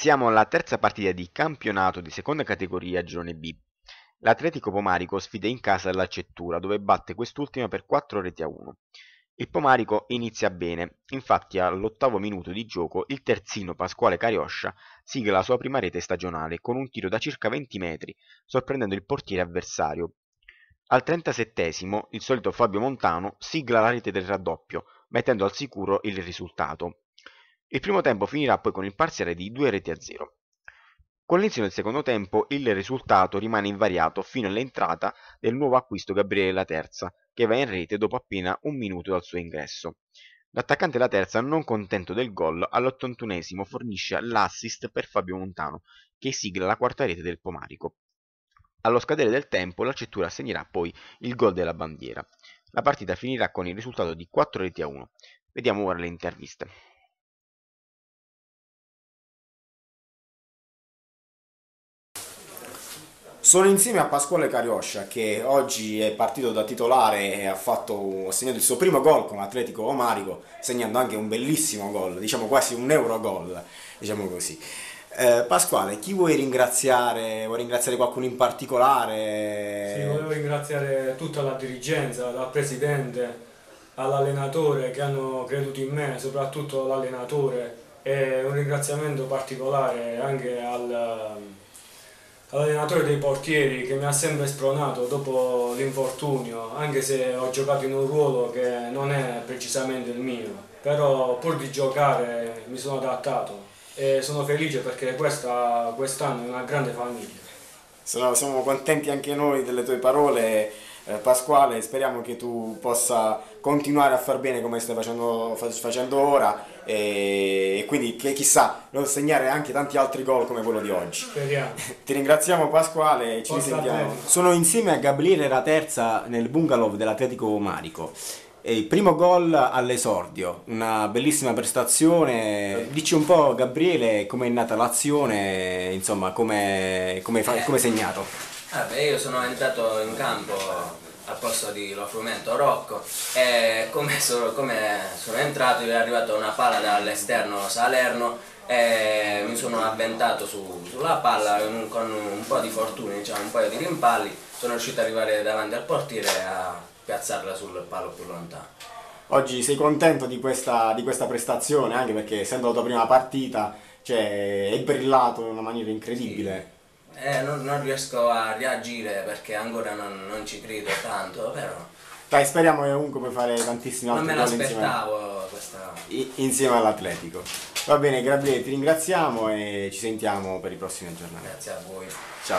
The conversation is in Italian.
Siamo alla terza partita di campionato di seconda categoria girone B. L'Atletico Pomarico sfida in casa l'Alcettura, dove batte quest'ultima per 4 reti a 1. Il Pomarico inizia bene, infatti all'ottavo minuto di gioco il terzino Pasquale Carioscia sigla la sua prima rete stagionale con un tiro da circa 20 metri, sorprendendo il portiere avversario. Al 37 il solito Fabio Montano sigla la rete del raddoppio, mettendo al sicuro il risultato. Il primo tempo finirà poi con il parziale di 2 reti a 0. Con l'inizio del secondo tempo il risultato rimane invariato fino all'entrata del nuovo acquisto Gabriele La Terza, che va in rete dopo appena un minuto dal suo ingresso. L'attaccante La Terza, non contento del gol, all'81esimo fornisce l'assist per Fabio Montano, che sigla la quarta rete del Pomarico. Allo scadere del tempo la Cettura segnerà poi il gol della bandiera. La partita finirà con il risultato di 4 reti a 1. Vediamo ora le interviste. Sono insieme a Pasquale Carioscia che oggi è partito da titolare e ha, fatto, ha segnato il suo primo gol con l'Atletico Omarico, segnando anche un bellissimo gol, diciamo quasi un euro gol, diciamo così. Eh, Pasquale, chi vuoi ringraziare? Vuoi ringraziare qualcuno in particolare? Sì, volevo ringraziare tutta la dirigenza, dal presidente all'allenatore che hanno creduto in me, soprattutto l'allenatore e un ringraziamento particolare anche al all'allenatore dei portieri che mi ha sempre spronato dopo l'infortunio, anche se ho giocato in un ruolo che non è precisamente il mio, però pur di giocare mi sono adattato e sono felice perché questa, quest'anno è una grande famiglia. Sono, siamo contenti anche noi delle tue parole eh, Pasquale, speriamo che tu possa continuare a far bene come stai facendo, facendo ora e, quindi che chissà non segnare anche tanti altri gol come quello di oggi. Speriamo. Ti ringraziamo Pasquale e ci Forza risentiamo. Sono insieme a Gabriele Raterza nel bungalow dell'Atletico Marico. E il primo gol all'esordio, una bellissima prestazione. Dici un po' Gabriele come è nata l'azione, insomma come hai segnato. Ah beh, io sono entrato in campo posto di Lo Frumento Rocco e come sono, come sono entrato è arrivata una palla dall'esterno Salerno e mi sono avventato su, sulla palla con un po' di fortuna, diciamo, un paio di rimpalli, sono riuscito ad arrivare davanti al portiere e a piazzarla sul palo più lontano. Oggi sei contento di questa, di questa prestazione anche perché essendo la tua prima partita cioè, è brillato in una maniera incredibile. Sì eh, non, non, riesco a reagire perché ancora non, non ci credo tanto, però... Dai, speriamo che comunque puoi fare tantissimi altri gol Non me l'aspettavo questa... insieme all'Atletico. Va bene, Gabriele, ti ringraziamo e ci sentiamo per i prossimi aggiornamenti. Grazie a voi. Ciao.